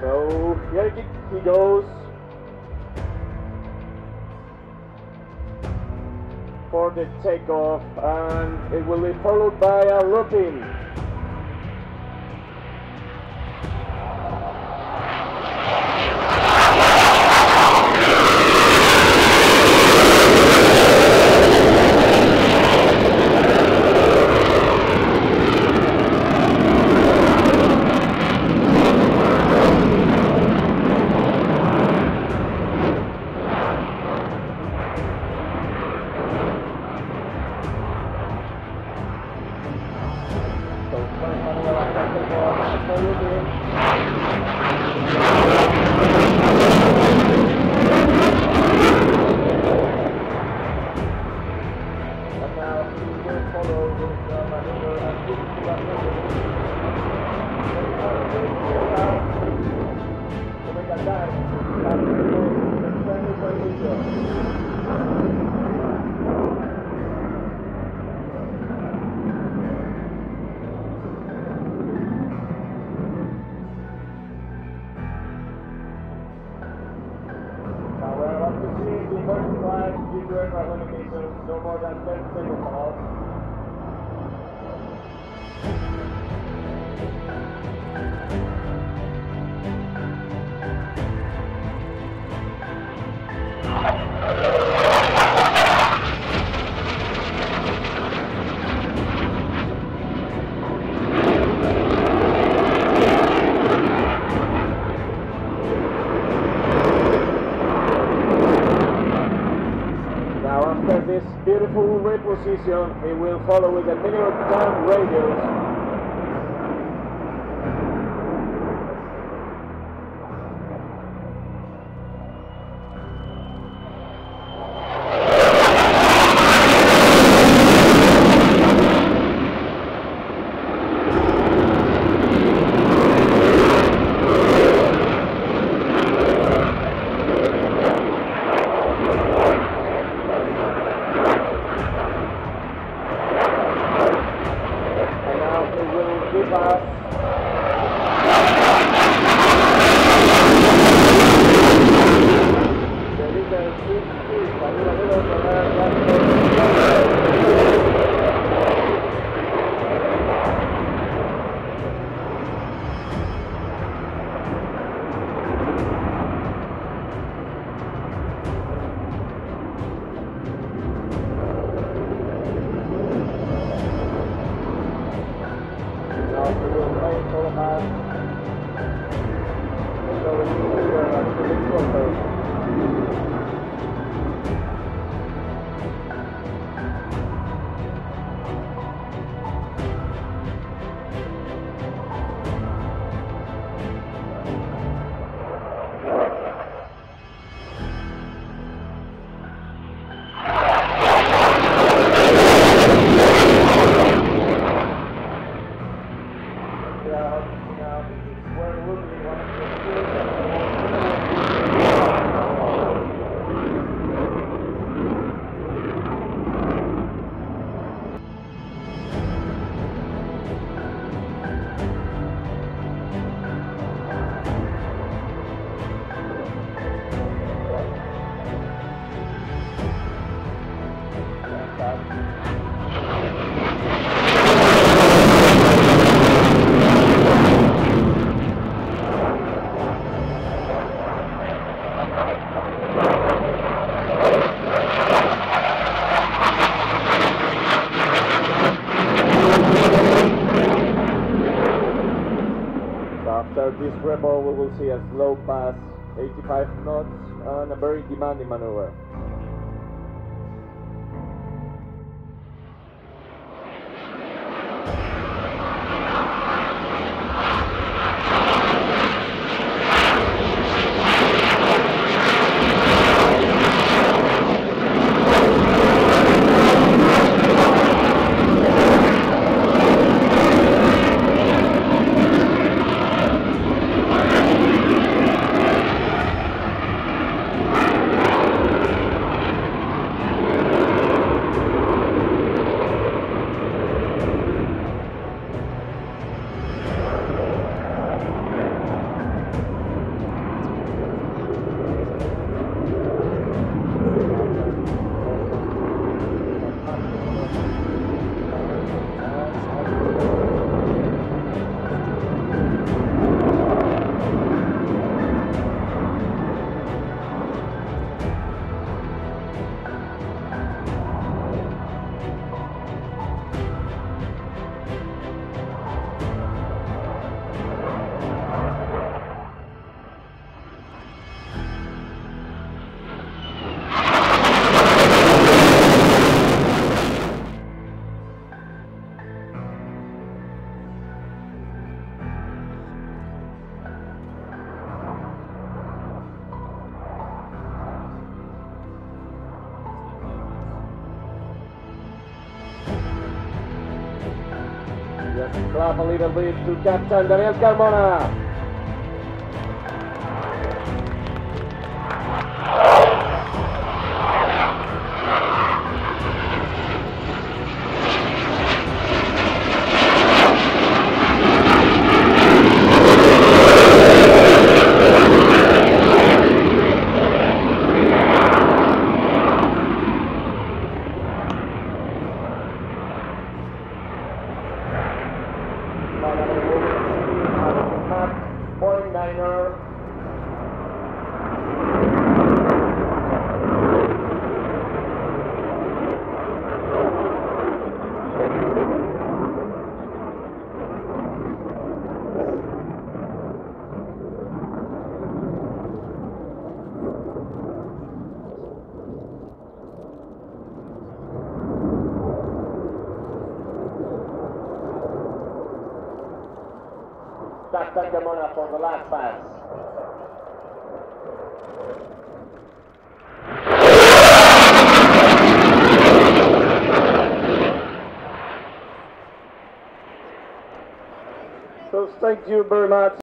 So here he, goes. For the takeoff and it will be followed by a looping. Now we're about to see the first flag due to aircraft limitations, no more than 10 seconds beautiful reposition, he will follow with a minimum time radius. Will after this rebel, we will see a slow pass, 85 knots, and a very demanding maneuver. Just clap a little bit to Captain Daniel Carmona. Captain Carmona for the last pass. So thank you very much.